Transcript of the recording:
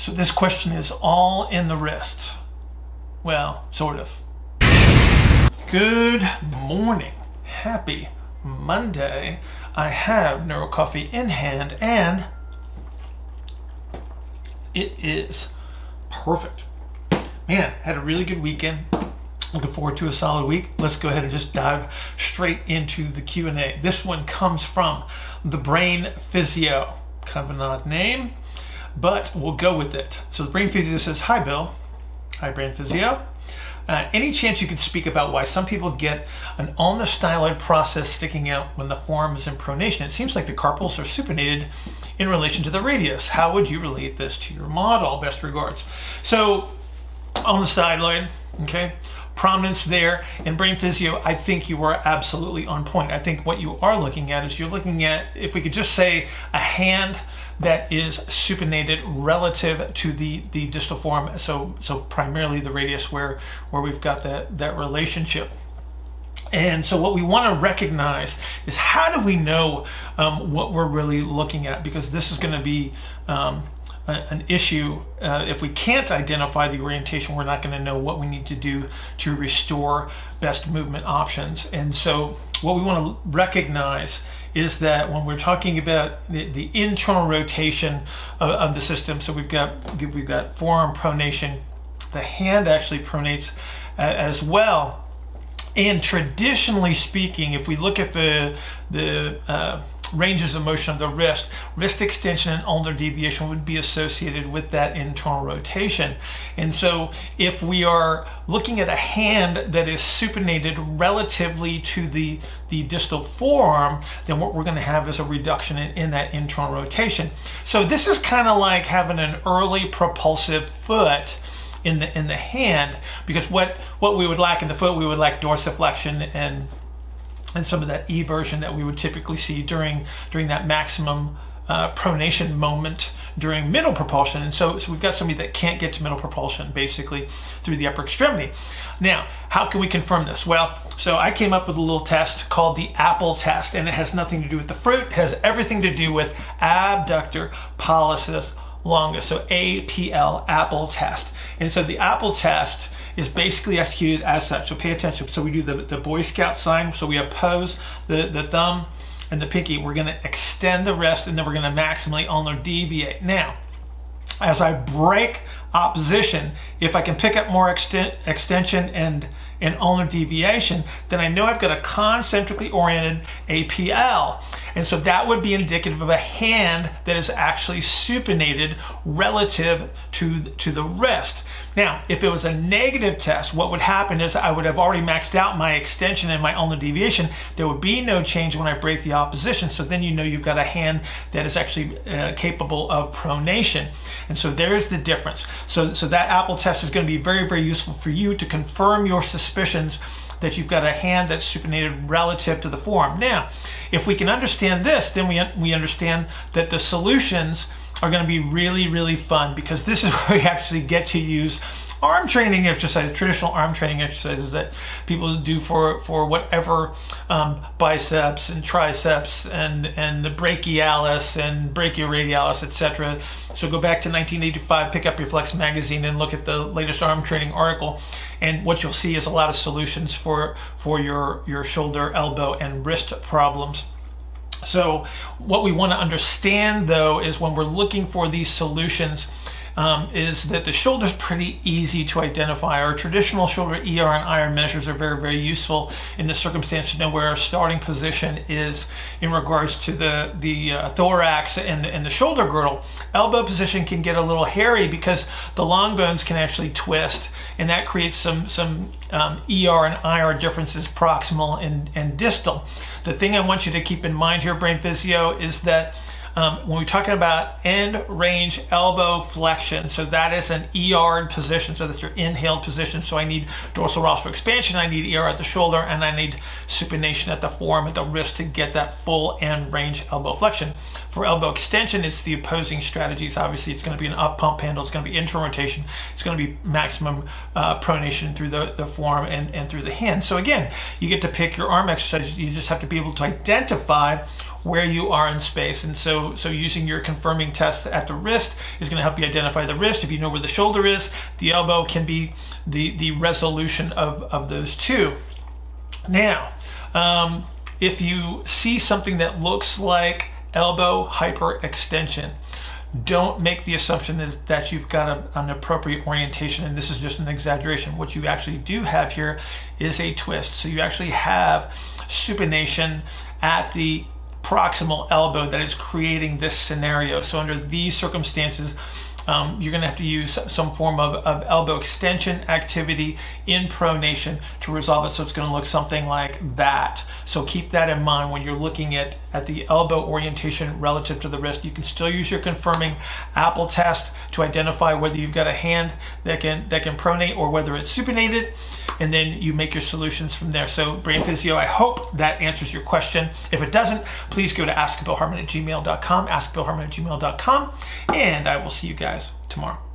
So this question is all in the wrist. Well, sort of. Good morning. Happy Monday. I have Neuro Coffee in hand and it is perfect. Man, had a really good weekend. Looking forward to a solid week. Let's go ahead and just dive straight into the Q&A. This one comes from the Brain Physio. Kind of an odd name but we'll go with it. So the brain physio says, Hi, Bill. Hi, brain physio. Uh, any chance you could speak about why some people get an ulnar styloid process sticking out when the forearm is in pronation? It seems like the carpals are supinated in relation to the radius. How would you relate this to your model? Best regards. So, ulnar styloid, okay, prominence there in brain physio, I think you are absolutely on point. I think what you are looking at is you're looking at, if we could just say, a hand that is supinated relative to the, the distal form. So, so primarily the radius where, where we've got that, that relationship. And so what we want to recognize is how do we know um, what we're really looking at? Because this is going to be um, an issue. Uh, if we can't identify the orientation, we're not going to know what we need to do to restore best movement options. And so what we want to recognize is that when we're talking about the, the internal rotation of, of, the system, so we've got we've got forearm pronation, the hand actually pronates uh, as well. And traditionally speaking, if we look at the the uh, ranges of motion of the wrist. Wrist extension and ulnar deviation would be associated with that internal rotation. And so if we are looking at a hand that is supinated relatively to the, the distal forearm, then what we're going to have is a reduction in, in that internal rotation. So this is kind of like having an early propulsive foot in the in the hand because what what we would lack in the foot we would lack dorsiflexion and and some of that eversion that we would typically see during during that maximum uh, pronation moment during middle propulsion. And so, so we've got somebody that can't get to middle propulsion basically through the upper extremity. Now, how can we confirm this? Well, so I came up with a little test called the Apple test, and it has nothing to do with the fruit, it has everything to do with abductor pollicis longus, so APL, Apple test. And so the Apple test is basically executed as such. So pay attention. So we do the, the Boy Scout sign. So we oppose the, the thumb and the pinky. We're going to extend the wrist and then we're going to maximally ulnar deviate. Now, as I break opposition, if I can pick up more exten extension and, and ulnar deviation, then I know I've got a concentrically oriented APL. And so that would be indicative of a hand that is actually supinated relative to, to the wrist. Now, if it was a negative test, what would happen is I would have already maxed out my extension and my ulnar deviation. There would be no change when I break the opposition. So then you know you've got a hand that is actually uh, capable of pronation. And so there's the difference. So, so that Apple test is going to be very, very useful for you to confirm your suspicions that you've got a hand that's supinated relative to the form. Now, if we can understand this, then we, we understand that the solutions are going to be really, really fun because this is where we actually get to use arm training exercises, traditional arm training exercises that people do for for whatever um, biceps and triceps and and the brachialis and brachioradialis, etc. So go back to 1985, pick up your Flex magazine and look at the latest arm training article, and what you'll see is a lot of solutions for for your your shoulder, elbow, and wrist problems. So what we want to understand though is when we're looking for these solutions um, is that the shoulder is pretty easy to identify. Our traditional shoulder ER and IR measures are very, very useful in the circumstance to know where our starting position is in regards to the, the uh, thorax and, and the shoulder girdle. Elbow position can get a little hairy because the long bones can actually twist and that creates some, some um, ER and IR differences proximal and, and distal. The thing I want you to keep in mind here, brain physio, is that um, when we're talking about end range elbow flexion, so that is an ER position, so that's your inhaled position. So I need dorsal rostral expansion, I need ER at the shoulder, and I need supination at the forearm, at the wrist to get that full end range elbow flexion. For elbow extension, it's the opposing strategies. Obviously, it's going to be an up pump handle, it's going to be internal rotation, it's going to be maximum uh, pronation through the, the forearm and, and through the hand. So again, you get to pick your arm exercises. You just have to be able to identify where you are in space. And so, so using your confirming test at the wrist is going to help you identify the wrist. If you know where the shoulder is, the elbow can be the, the resolution of, of those two. Now, um, if you see something that looks like elbow hyperextension, don't make the assumption is that you've got a, an appropriate orientation and this is just an exaggeration. What you actually do have here is a twist. So you actually have supination at the proximal elbow that is creating this scenario. So under these circumstances, um, you're going to have to use some form of, of elbow extension activity in pronation to resolve it. So it's going to look something like that. So keep that in mind when you're looking at, at the elbow orientation relative to the wrist. You can still use your confirming Apple test to identify whether you've got a hand that can, that can pronate or whether it's supinated. And then you make your solutions from there. So Brain Physio, I hope that answers your question. If it doesn't, please go to askbillhartman at gmail.com, askbillhartman at gmail.com, and I will see you guys tomorrow.